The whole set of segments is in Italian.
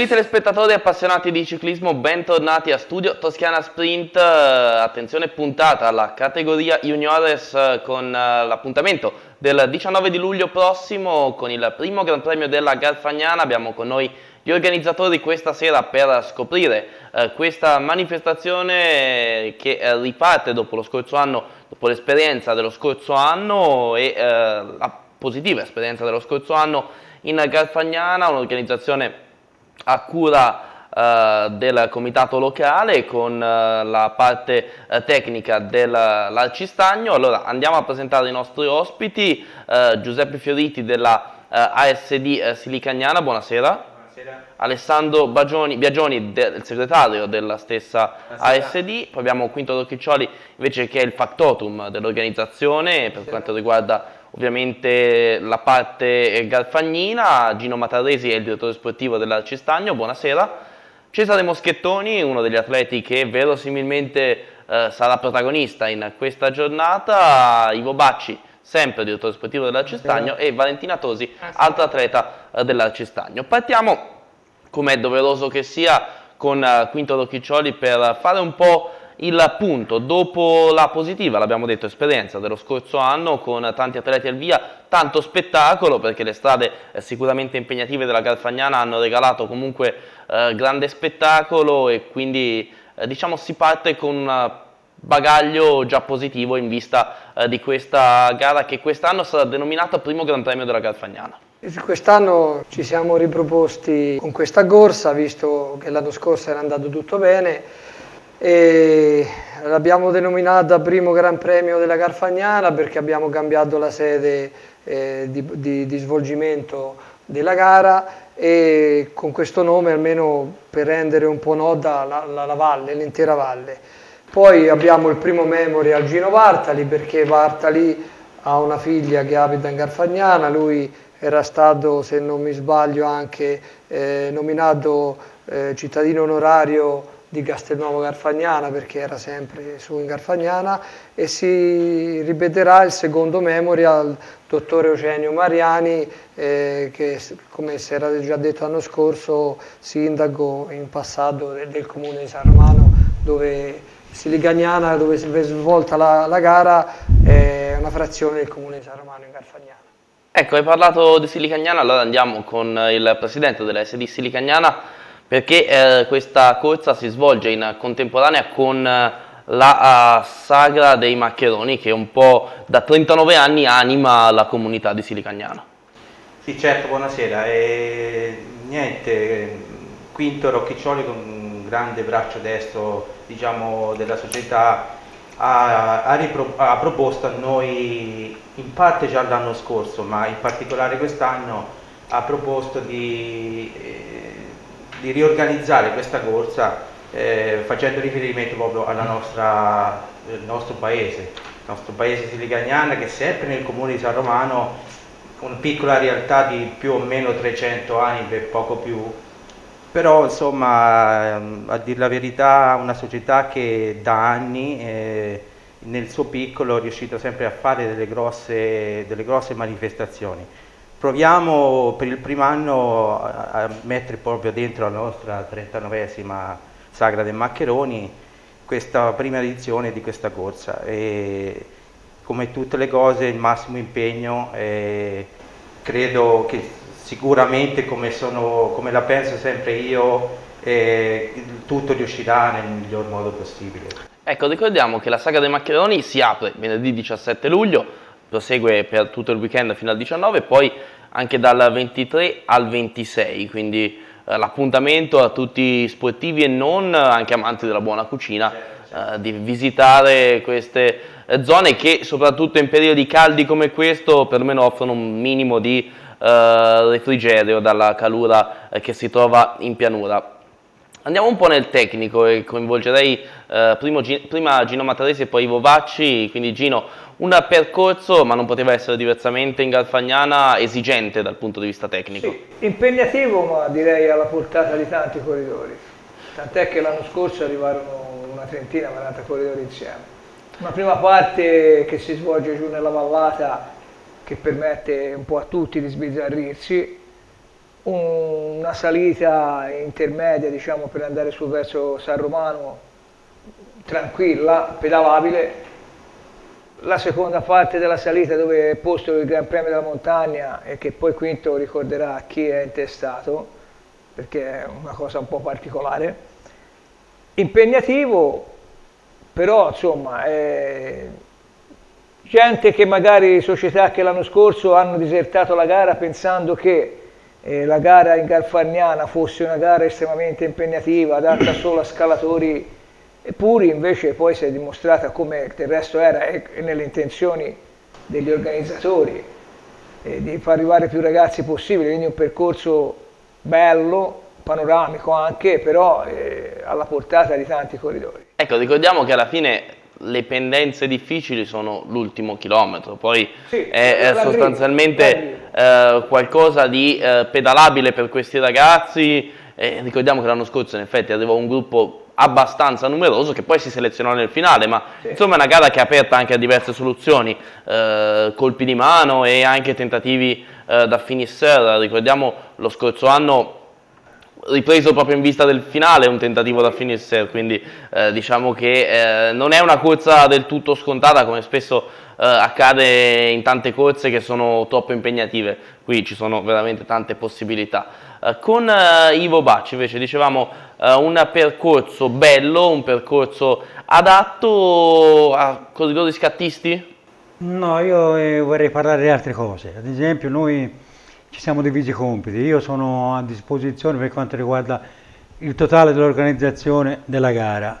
Gentili telespettatori appassionati di ciclismo, bentornati a Studio Toscana Sprint. Attenzione puntata alla categoria Juniores eh, con eh, l'appuntamento del 19 di luglio prossimo con il primo Gran Premio della Garfagnana. Abbiamo con noi gli organizzatori questa sera per scoprire eh, questa manifestazione che eh, riparte dopo lo scorso anno, dopo l'esperienza dello scorso anno e eh, la positiva esperienza dello scorso anno in Garfagnana, un'organizzazione a cura Uh, del comitato locale con uh, la parte uh, tecnica dell'Alcistagno. Allora andiamo a presentare i nostri ospiti, Giuseppe Fioriti della ASD Silicagnana, buonasera. buonasera. Alessandro Bagioni, Biagioni, del segretario della stessa buonasera. ASD, poi abbiamo Quinto Rocchiccioli invece che è il factotum dell'organizzazione per quanto riguarda ovviamente la parte Garfagnina, Gino Matarresi è il direttore sportivo dell'Arcistagno, buonasera. Cesare Moschettoni, uno degli atleti che verosimilmente eh, sarà protagonista in questa giornata, Ivo Bacci, sempre direttore sportivo dell'Arcistagno, e Valentina Tosi, altro atleta eh, dell'Arcistagno. Partiamo, come è doveroso che sia, con eh, Quinto Rocchiccioli per fare un po' il punto, dopo la positiva, l'abbiamo detto, esperienza dello scorso anno con tanti atleti al via, tanto spettacolo perché le strade eh, sicuramente impegnative della Garfagnana hanno regalato comunque eh, grande spettacolo e quindi eh, diciamo si parte con un bagaglio già positivo in vista eh, di questa gara che quest'anno sarà denominata primo Gran Premio della Garfagnana. Quest'anno ci siamo riproposti con questa corsa, visto che l'anno scorso era andato tutto bene, e l'abbiamo denominata primo Gran Premio della Carfagnana perché abbiamo cambiato la sede eh, di, di, di, svolgimento della gara e con questo nome almeno per rendere un po' nota la, la, la valle, l'intera valle. Poi abbiamo il primo memorial Gino Vartali perché Vartali ha una figlia che abita in Garfagnana, lui era stato, se non mi sbaglio, anche eh, nominato eh, cittadino onorario di Castelnuovo Garfagnana perché era sempre su in Garfagnana e si ripeterà il secondo memorial dottore Eugenio Mariani eh, che come si era già detto l'anno scorso sindaco in passato del, del comune di San Romano dove Siligagnana dove si è svolta la, la gara è una frazione del comune di San Romano in Garfagnana. Ecco, hai parlato di Silicagnana, allora andiamo con il presidente della SD Silicagnana perché eh, questa corsa si svolge in contemporanea con eh, la uh, sagra dei maccheroni che un po' da 39 anni anima la comunità di Silicagnano. Sì certo, buonasera. E, niente, Quinto Rocchiccioli con un grande braccio destro diciamo, della società ha, ha, ha, proposto a noi, in parte già l'anno scorso, ma in particolare quest'anno, ha proposto di eh, di riorganizzare questa corsa eh, facendo riferimento proprio al nostro paese, il nostro paese silicagnano che sempre nel comune di San Romano, una piccola realtà di più o meno 300 anni per poco più, però insomma a dir la verità una società che da anni eh, nel suo piccolo è riuscita sempre a fare delle grosse, delle grosse manifestazioni proviamo per il primo anno a, mettere proprio dentro la nostra 39esima Sagra dei Maccheroni questa prima edizione di questa corsa e come tutte le cose il massimo impegno e credo che sicuramente come, sono, come la penso sempre io eh, tutto riuscirà nel miglior modo possibile. Ecco, ricordiamo che la Sagra dei Maccheroni si apre venerdì 17 luglio, prosegue per tutto il weekend fino al 19, poi anche dal 23 al 26, quindi eh, l'appuntamento a tutti sportivi e non, anche amanti della buona cucina, eh, di visitare queste eh, zone che soprattutto in periodi caldi come questo perlomeno offrono un minimo di eh, refrigerio dalla calura eh, che si trova in pianura. Andiamo un po' nel tecnico e coinvolgerei eh, primo, prima Gino Mataresi e poi Ivo Vacci, quindi Gino, un percorso, ma non poteva essere diversamente in Garfagnana, esigente dal punto di vista tecnico. Sì, impegnativo ma direi alla portata di tanti corridori, tant'è che l'anno scorso arrivarono una trentina, 40 corridori insieme. Una prima parte che si svolge giù nella vallata che permette un po' a tutti di sbizzarrirsi, una salita intermedia diciamo, per andare su verso San Romano tranquilla, pedalabile. La seconda parte della salita dove è posto il Gran Premio della Montagna e che poi Quinto ricorderà chi è intestato, perché è una cosa un po' particolare. Impegnativo, però insomma, gente che magari società che l'anno scorso hanno disertato la gara pensando che eh, la gara in Garfagnana fosse una gara estremamente impegnativa, adatta solo a scalatori puri, invece poi si è dimostrata come del resto era e nelle intenzioni degli organizzatori eh, di far arrivare più ragazzi possibile, quindi un percorso bello, panoramico anche, però eh, alla portata di tanti corridori. Ecco, ricordiamo che alla fine le pendenze difficili sono l'ultimo chilometro, poi sì, è, è sostanzialmente eh, qualcosa di eh, pedalabile per questi ragazzi. Eh, ricordiamo che l'anno scorso in effetti arrivò un gruppo abbastanza numeroso che poi si selezionò nel finale, ma sì. insomma è una gara che è aperta anche a diverse soluzioni, eh, colpi di mano e anche tentativi eh, da finisher. Ricordiamo lo scorso anno ripreso proprio in vista del finale un tentativo da finisher, quindi eh, diciamo che eh, non è una corsa del tutto scontata come spesso eh, accade in tante corse che sono troppo impegnative, qui ci sono veramente tante possibilità. Eh, con eh, Ivo Bacci invece dicevamo eh, un percorso bello, un percorso adatto a corridori scattisti? No, io vorrei parlare di altre cose, ad esempio noi ci siamo divisi i compiti. Io sono a disposizione per quanto riguarda il totale dell'organizzazione della gara,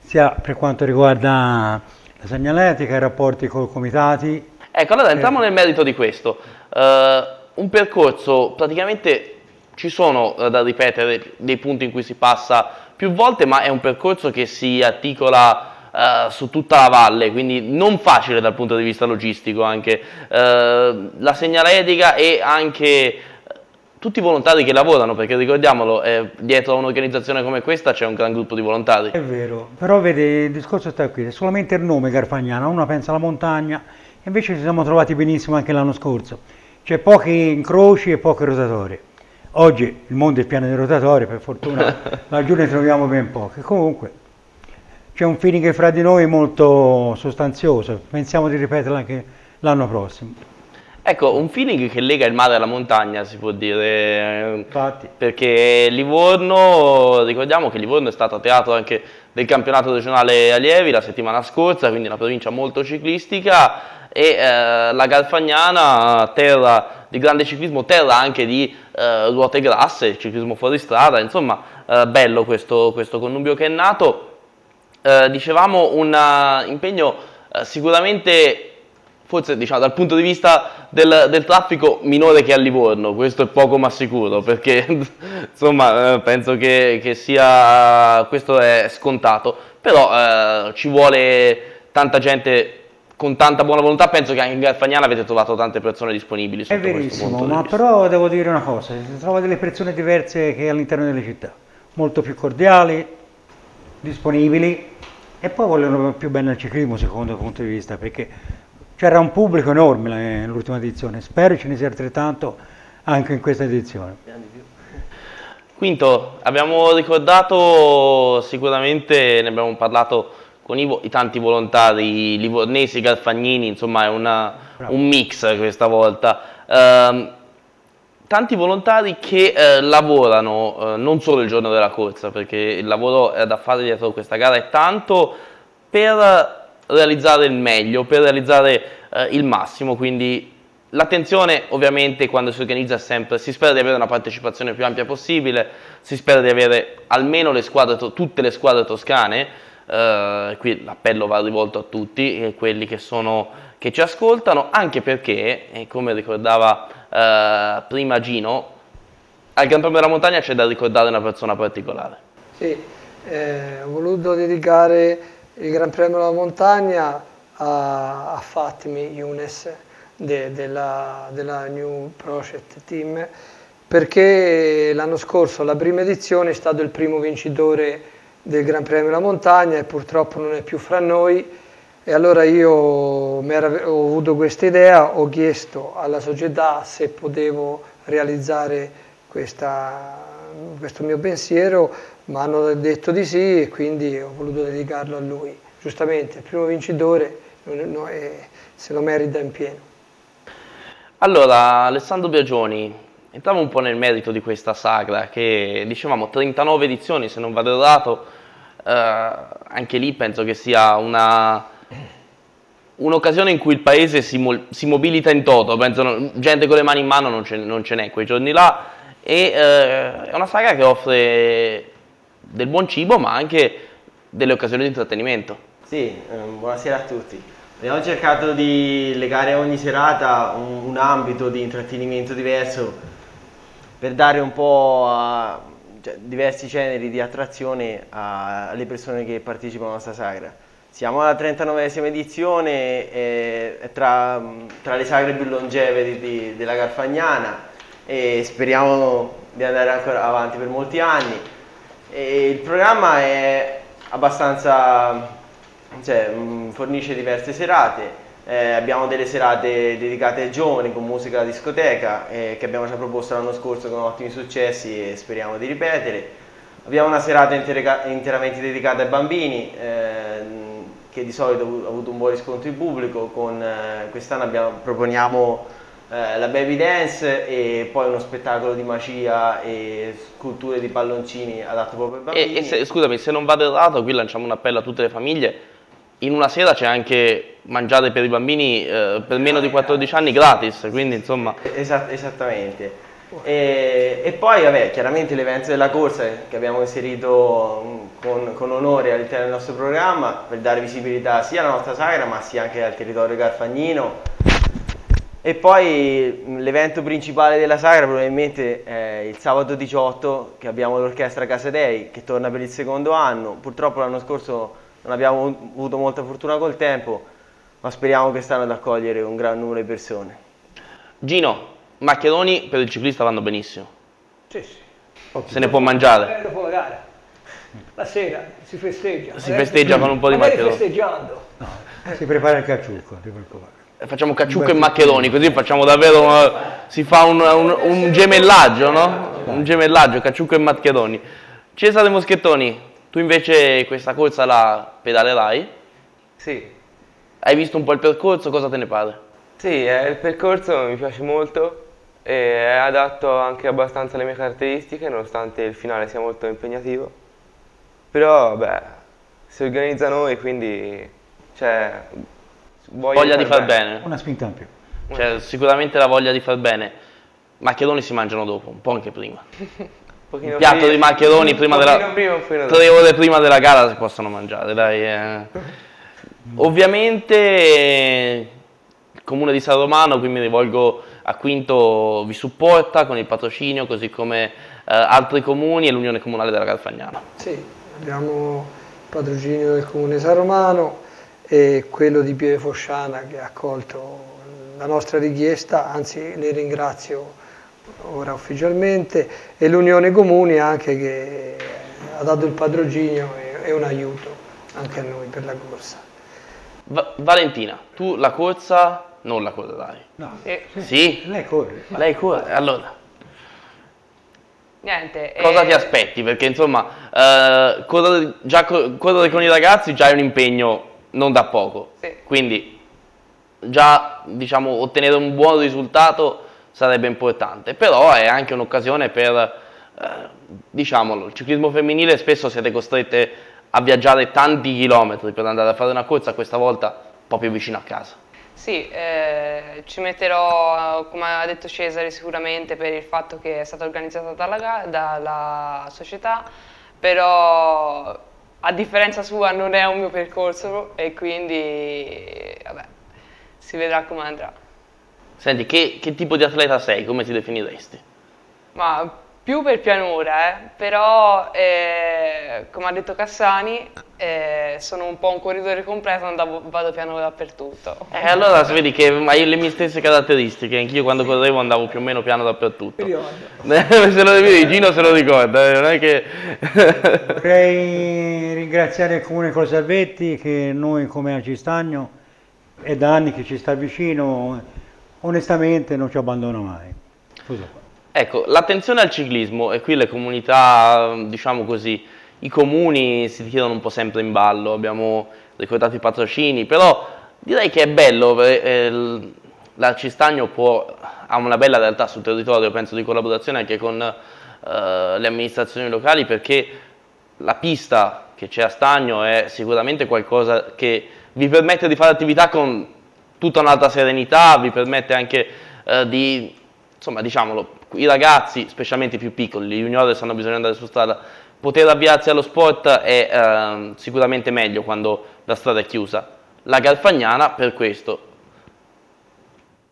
sia per quanto riguarda la segnaletica, i rapporti con i comitati. Ecco, allora entriamo eh. nel merito di questo. Uh, un percorso, praticamente ci sono uh, da ripetere dei punti in cui si passa più volte, ma è un percorso che si articola uh, su tutta la valle, quindi non facile dal punto di vista logistico anche. Uh, la segnaletica e anche eh, tutti i volontari che lavorano, perché ricordiamolo, eh, dietro a un'organizzazione come questa c'è un gran gruppo di volontari. È vero, però vedi, il discorso sta qui, è solamente il nome Garfagnana, uno pensa alla montagna, invece ci siamo trovati benissimo anche l'anno scorso. C'è pochi incroci e pochi rotatori. Oggi il mondo è pieno di rotatori, per fortuna laggiù ne troviamo ben pochi. Comunque, c'è un feeling fra di noi molto sostanzioso, pensiamo di ripeterlo anche l'anno prossimo. Ecco, un feeling che lega il mare alla montagna, si può dire. Infatti. Perché Livorno, ricordiamo che Livorno è stato teatro anche del campionato regionale allievi la settimana scorsa, quindi una provincia molto ciclistica e eh, la Garfagnana, terra di grande ciclismo, terra anche di eh, ruote grasse, ciclismo fuori strada, insomma, eh, bello questo, questo connubio che è nato. Eh, dicevamo un uh, impegno uh, sicuramente forse diciamo, dal punto di vista del, del, traffico minore che a Livorno, questo è poco ma sicuro, perché insomma eh, penso che, che, sia, questo è scontato, però eh, ci vuole tanta gente con tanta buona volontà, penso che anche in Garfagnana avete trovato tante persone disponibili. È verissimo, ma però devo dire una cosa, si trova delle persone diverse che all'interno delle città, molto più cordiali, disponibili, e poi vogliono più bene al ciclismo secondo il punto di vista perché c'era un pubblico enorme nell'ultima edizione, spero ce ne sia altrettanto anche in questa edizione. Quinto, abbiamo ricordato sicuramente, ne abbiamo parlato con Ivo, i tanti volontari livornesi, galfagnini, insomma è una, un mix questa volta. Uh, tanti volontari che eh, lavorano eh, non solo il giorno della corsa, perché il lavoro da fare dietro questa gara è tanto per realizzare il meglio, per realizzare eh, il massimo, quindi l'attenzione ovviamente quando si organizza sempre, si spera di avere una partecipazione più ampia possibile, si spera di avere almeno le squadre, tutte le squadre toscane, eh, qui l'appello va rivolto a tutti, quelli che, sono, che ci ascoltano, anche perché, come ricordava eh, prima Gino, al Gran Premio della Montagna c'è da ricordare una persona particolare. Sì, eh, ho voluto dedicare il Gran Premio della Montagna a, a Fatimi Younes de, della, della New Project Team perché l'anno scorso, alla prima edizione, è stato il primo vincitore del Gran Premio della Montagna e purtroppo non è più fra noi e allora io ho avuto questa idea, ho chiesto alla società se potevo realizzare questa, questo mio pensiero, ma hanno detto di sì e quindi ho voluto dedicarlo a lui. Giustamente, il primo vincitore se lo merita in pieno. Allora, Alessandro Biagioni, entriamo un po' nel merito di questa sagra che dicevamo 39 edizioni se non vado errato, eh, anche lì penso che sia una un'occasione in cui il paese si, mo si, mobilita in toto, penso, gente con le mani in mano non ce, non ce n'è quei giorni là, e eh, è una saga che offre del buon cibo ma anche delle occasioni di intrattenimento. Sì, eh, buonasera a tutti. Abbiamo cercato di legare a ogni serata un, un ambito di intrattenimento diverso per dare un po' a, cioè, diversi generi di attrazione a, alle persone che partecipano alla nostra sagra. Siamo alla 39esima edizione, eh, tra, tra, le sagre più longeve di, di, della Garfagnana e speriamo di andare ancora avanti per molti anni. E il programma è abbastanza, cioè, fornisce diverse serate, eh, abbiamo delle serate dedicate ai giovani con musica da discoteca eh, che abbiamo già proposto l'anno scorso con ottimi successi e speriamo di ripetere. Abbiamo una serata interamente dedicata ai bambini, eh, che di solito ha avuto un buon riscontro in pubblico, con, eh, quest'anno proponiamo eh, la baby dance e poi uno spettacolo di magia e sculture di palloncini adatto proprio ai bambini. E, e se, scusami, se non vado errato, qui lanciamo un appello a tutte le famiglie, in una sera c'è anche mangiare per i bambini eh, per meno di 14 anni gratis, quindi insomma... Esat esattamente. E, e, poi vabbè, chiaramente l'evento della corsa che abbiamo inserito mm, con, con onore all'interno del nostro programma per dare visibilità sia alla nostra sagra ma sia anche al territorio garfagnino e poi mm, l'evento principale della sagra probabilmente è il sabato 18 che abbiamo l'orchestra Casa Dei che torna per il secondo anno. Purtroppo l'anno scorso non abbiamo avuto molta fortuna col tempo ma speriamo quest'anno ad accogliere un gran numero di persone. Gino, maccheroni per il ciclista vanno benissimo. Sì, sì. Se ne può mangiare. Dopo la gara. La sera si festeggia. Si festeggia con un po' di maccheroni. festeggiando. No, si prepara il cacciucco, Facciamo cacciucco e maccheroni, così facciamo davvero, uh, si fa un, un, un, gemellaggio, no? Un gemellaggio, cacciucco e maccheroni. Cesare Moschettoni, tu invece questa corsa la pedalerai? Sì. Hai visto un po' il percorso, cosa te ne pare? Sì, eh, il percorso mi piace molto, e è adatto anche abbastanza alle mie caratteristiche, nonostante il finale sia molto impegnativo. Però, beh, si organizza noi, quindi cioè, voglia, voglia di far bene. bene. Una spinta in più. Cioè, sicuramente la voglia di far bene. Maccheroni si mangiano dopo, un po' anche prima. un piatto prima, di maccheroni prima della, prima, tre ore prima della gara si possono mangiare, dai. Eh. Ovviamente il comune di San Romano, qui mi rivolgo a Quinto, vi supporta con il patrocinio, così come eh, altri comuni e l'Unione Comunale della Garfagnana. Sì, abbiamo il patrocinio del comune San Romano e quello di Pieve Fosciana che ha accolto la nostra richiesta, anzi le ringrazio ora ufficialmente, e l'Unione Comuni anche che ha dato il patrocinio e, e un aiuto anche a noi per la corsa. Va Valentina, tu la corsa non la correrai. No. Eh, sì? Lei corre. Lei corre, allora. Niente. Cosa eh... ti aspetti? Perché insomma, eh, correre, già correre con i ragazzi già è un impegno non da poco. Sì. Quindi già diciamo, ottenere un buon risultato sarebbe importante. Però è anche un'occasione per, eh, diciamolo, il ciclismo femminile spesso siete costrette a viaggiare tanti chilometri per andare a fare una corsa, questa volta proprio vicino a casa. Sì, eh, ci metterò, come ha detto Cesare, sicuramente per il fatto che è stata organizzata dalla, dalla società, però a differenza sua non è un mio percorso e quindi vabbè, si vedrà come andrà. Senti, che, che tipo di atleta sei? Come ti definiresti? Ma più per pianura, eh? però eh, come ha detto Cassani eh, sono un po' un corridore completo, andavo, vado piano dappertutto. Eh, allora vedi che hai le mie stesse caratteristiche, anch'io quando correvo andavo più o meno piano dappertutto. se lo devi Gino se lo ricorda, eh, non è che... Vorrei ringraziare il comune Cosalvetti che noi come Agistagno è da anni che ci sta vicino, onestamente non ci abbandona mai. Scusa. Ecco, l'attenzione al ciclismo e qui le comunità, diciamo così, i comuni si tirano un po' sempre in ballo, abbiamo ricordato i patrocini, però direi che è bello, eh, la Cistagno può, ha una bella realtà sul territorio, penso di collaborazione anche con eh, le amministrazioni locali perché la pista che c'è a Stagno è sicuramente qualcosa che vi permette di fare attività con tutta un'altra serenità, vi permette anche eh, di, insomma diciamolo, i ragazzi, specialmente i più piccoli, gli juniores hanno bisogno di andare su strada, poter avviarsi allo sport è eh, sicuramente meglio quando la strada è chiusa. La Garfagnana per questo.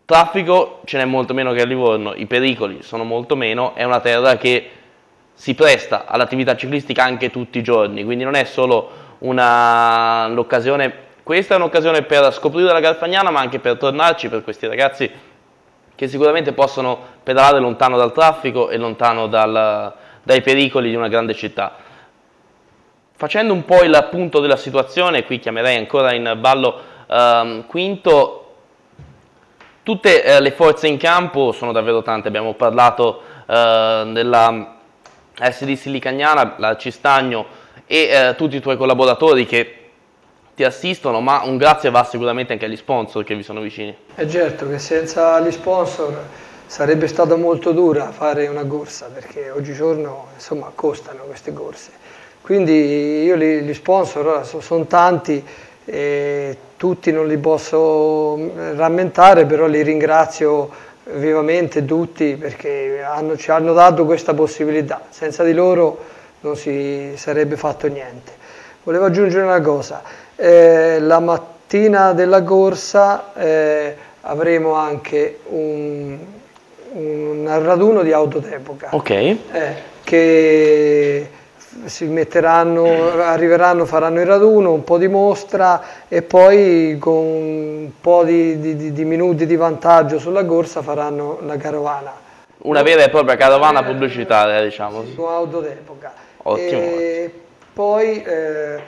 Traffico ce n'è molto meno che a Livorno, i pericoli sono molto meno, è una terra che si presta all'attività ciclistica anche tutti i giorni, quindi non è solo l'occasione, questa è un'occasione per scoprire la Garfagnana ma anche per tornarci per questi ragazzi che sicuramente possono pedalare lontano dal traffico e lontano dal, dai pericoli di una grande città. Facendo un po' il punto della situazione, qui chiamerei ancora in ballo ehm, Quinto, tutte eh, le forze in campo sono davvero tante, abbiamo parlato eh, della SDC Licagnana, la Cistagno e eh, tutti i tuoi collaboratori che ti assistono, ma un grazie va sicuramente anche agli sponsor che vi sono vicini. È certo che senza gli sponsor sarebbe stata molto dura fare una corsa perché oggigiorno insomma costano queste corse. Quindi io li, gli sponsor sono tanti e tutti non li posso rammentare, però li ringrazio vivamente tutti perché hanno, ci hanno dato questa possibilità, senza di loro non si sarebbe fatto niente. Volevo aggiungere una cosa, eh, la mattina della corsa eh, avremo anche un, un, raduno di auto d'epoca okay. eh, che si metteranno, arriveranno, faranno il raduno, un po' di mostra e poi con un po' di, di, di minuti di vantaggio sulla corsa faranno la carovana. Una vera e propria carovana pubblicitaria, diciamo. Su auto d'epoca. Ottimo. E poi eh,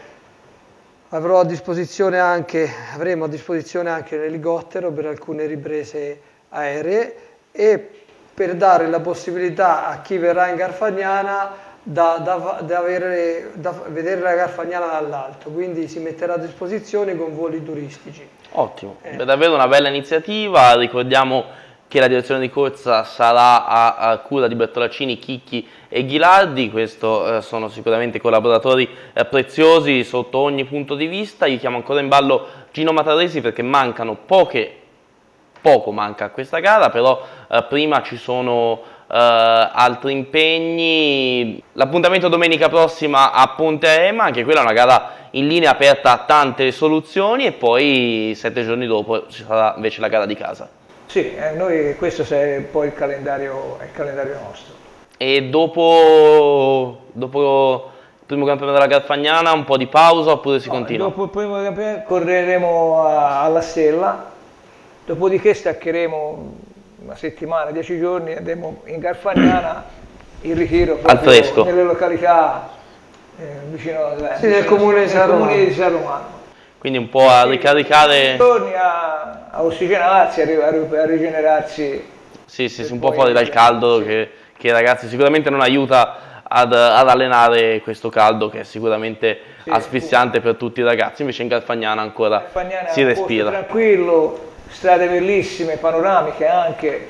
avrò a disposizione anche, avremo a disposizione anche l'elicottero per alcune riprese aeree e per dare la possibilità a chi verrà in Garfagnana da, da, da, avere, da, vedere la Garfagnana dall'alto, quindi si metterà a disposizione con voli turistici. Ottimo, eh. è davvero una bella iniziativa, ricordiamo che la direzione di corsa sarà a, a cura di Bertolaccini, Chicchi e Ghilardi, questi eh, sono sicuramente collaboratori eh, preziosi sotto ogni punto di vista, io chiamo ancora in ballo Gino Mataresi perché mancano poche, poco manca a questa gara, però eh, prima ci sono Uh, altri impegni, l'appuntamento domenica prossima a Ponte Arema, anche quella è una gara in linea aperta a tante soluzioni e poi sette giorni dopo ci sarà invece la gara di casa. Sì, eh, noi questo è poi il calendario, il calendario nostro. E dopo, dopo il primo campionato della Garfagnana un po' di pausa oppure si no, continua? Dopo il primo campionato correremo a, alla Stella, dopodiché staccheremo una settimana, dieci giorni, andremo in Garfagnana in ritiro al fresco nelle località eh, vicino al sì, nel comune di San Romano. Quindi un po' a ricaricare... Torni a, a ossigenarsi, a, a, rigenerarsi. Sì, sì, sì un po' fuori dal caldo sì. che, che ragazzi sicuramente non aiuta ad, ad, allenare questo caldo che è sicuramente sì, asfissiante per tutti i ragazzi, invece in Garfagnana ancora Garfagnana si respira. tranquillo, strade bellissime, panoramiche anche,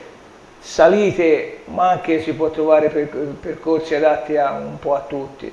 salite, ma anche si può trovare per, percorsi adatti a, un po' a tutti.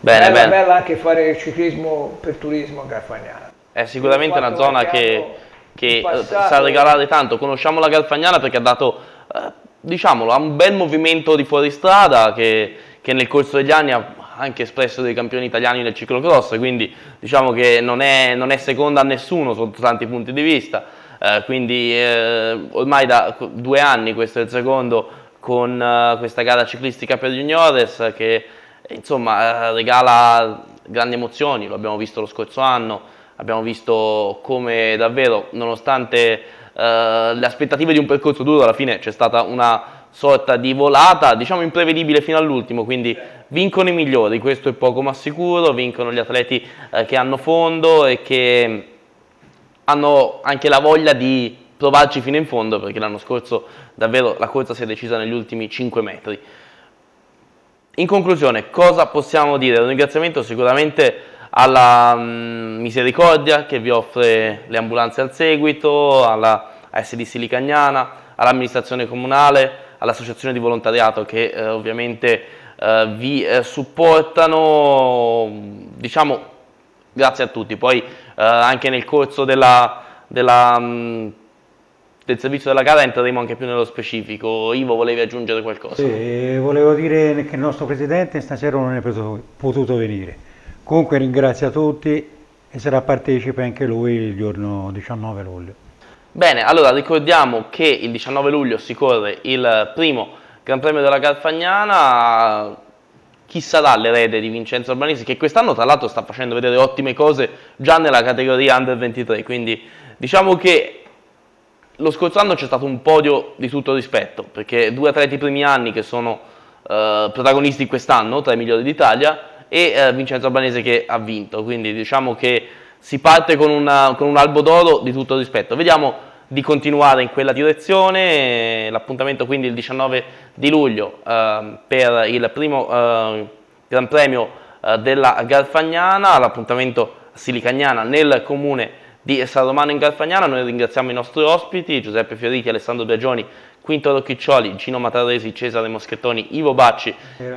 Bene, bella, bene. bella anche fare ciclismo per turismo a Garfagnana. È sicuramente una zona che, che sa regalare tanto. Conosciamo la Garfagnana perché ha dato, eh, diciamolo, un bel movimento di fuoristrada che, che nel corso degli anni ha anche espresso dei campioni italiani nel ciclocross, quindi diciamo che non è, non è seconda a nessuno sotto tanti punti di vista eh, quindi eh, ormai da due anni questo è il secondo con eh, questa gara ciclistica per juniores che insomma regala grandi emozioni, lo abbiamo visto lo scorso anno, abbiamo visto come davvero nonostante le aspettative di un percorso duro alla fine c'è stata una sorta di volata, diciamo imprevedibile fino all'ultimo, quindi vincono i migliori, questo è poco ma sicuro, vincono gli atleti eh, che hanno fondo e che hanno anche la voglia di provarci fino in fondo perché l'anno scorso davvero la corsa si è decisa negli ultimi 5 metri. In conclusione, cosa possiamo dire? Un ringraziamento sicuramente alla um, Misericordia che vi offre le ambulanze al seguito, alla ASDC Licagnana, all'amministrazione comunale, all'associazione di volontariato che eh, ovviamente eh, vi eh, supportano, diciamo grazie a tutti. Poi eh, anche nel corso della, della, mh, del servizio della gara entreremo anche più nello specifico. Ivo, volevi aggiungere qualcosa? Sì, volevo dire che il nostro presidente stasera non è potuto venire. Comunque ringrazio tutti e sarà partecipe anche lui il giorno 19 luglio. Bene, allora ricordiamo che il 19 luglio si corre il primo Gran Premio della Garfagnana, chi sarà l'erede di Vincenzo Albanese che quest'anno tra l'altro sta facendo vedere ottime cose già nella categoria Under 23, quindi diciamo che lo scorso anno c'è stato un podio di tutto rispetto, perché due atleti primi anni che sono eh, protagonisti quest'anno, tra i migliori d'Italia, e eh, Vincenzo Albanese che ha vinto, quindi diciamo che si parte con, una, con un albo d'oro di tutto rispetto. Vediamo di continuare in quella direzione, l'appuntamento quindi il 19 di luglio eh, per il primo eh, Gran Premio eh, della Garfagnana, l'appuntamento Silicagnana nel comune di San Romano in Garfagnana, noi ringraziamo i nostri ospiti Giuseppe Fioriti, Alessandro Biagioni, Quinto Rocchiccioli, Gino Mataresi, Cesare Moschettoni, Ivo Bacci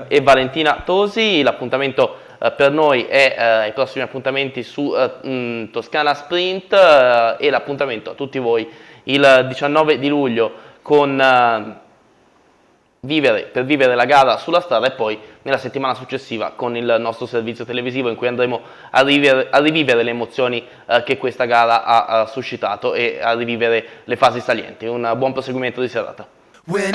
e Valentina Tosi, l'appuntamento eh, per noi è eh, i prossimi appuntamenti su eh, mh, Toscana Sprint eh, e l'appuntamento a tutti voi il 19 di luglio con, eh, vivere, per vivere la gara sulla strada e poi nella settimana successiva con il nostro servizio televisivo in cui andremo a rivivere, a rivivere le emozioni eh, che questa gara ha, ha suscitato e a rivivere le fasi salienti. Un buon proseguimento di serata. When